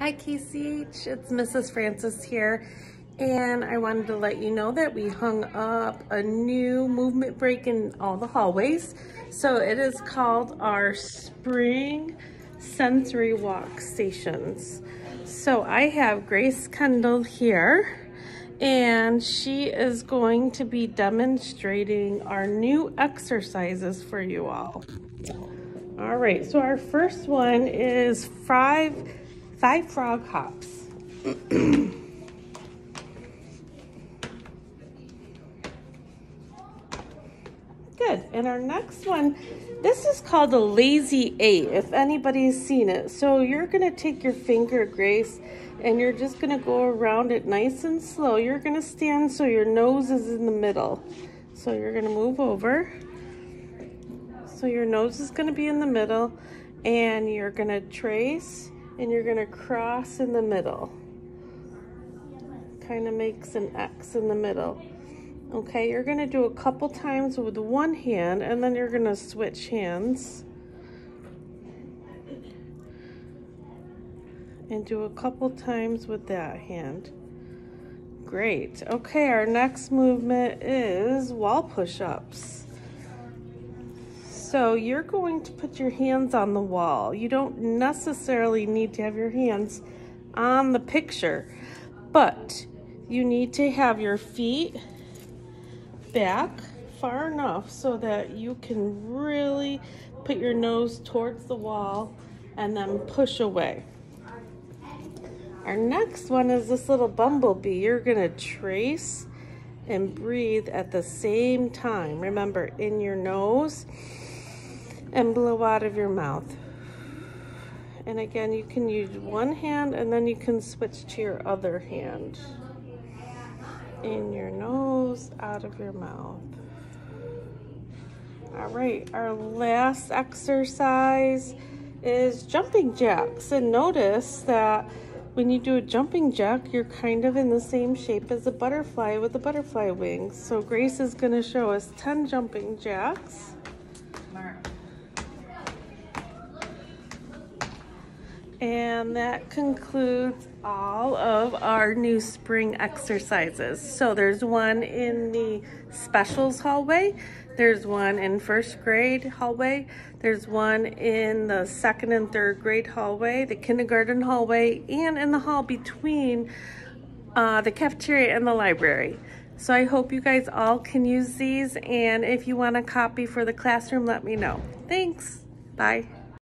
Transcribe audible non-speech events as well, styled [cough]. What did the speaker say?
Hi KCH, it's Mrs. Francis here and I wanted to let you know that we hung up a new movement break in all the hallways. So it is called our Spring Sensory Walk Stations. So I have Grace Kendall here and she is going to be demonstrating our new exercises for you all. All right, so our first one is five five frog hops. [clears throat] Good. And our next one, this is called a lazy eight, if anybody's seen it. So you're going to take your finger, Grace, and you're just going to go around it nice and slow. You're going to stand so your nose is in the middle. So you're going to move over. So your nose is going to be in the middle and you're going to trace and you're gonna cross in the middle. Kind of makes an X in the middle. Okay, you're gonna do a couple times with one hand and then you're gonna switch hands. And do a couple times with that hand. Great. Okay, our next movement is wall push-ups. So you're going to put your hands on the wall. You don't necessarily need to have your hands on the picture, but you need to have your feet back far enough so that you can really put your nose towards the wall and then push away. Our next one is this little bumblebee. You're gonna trace and breathe at the same time. Remember, in your nose and blow out of your mouth. And again, you can use one hand and then you can switch to your other hand. In your nose, out of your mouth. All right, our last exercise is jumping jacks. And notice that when you do a jumping jack, you're kind of in the same shape as a butterfly with the butterfly wings. So Grace is gonna show us 10 jumping jacks. And that concludes all of our new spring exercises. So there's one in the specials hallway. There's one in first grade hallway. There's one in the second and third grade hallway, the kindergarten hallway, and in the hall between uh, the cafeteria and the library. So I hope you guys all can use these. And if you want a copy for the classroom, let me know. Thanks. Bye.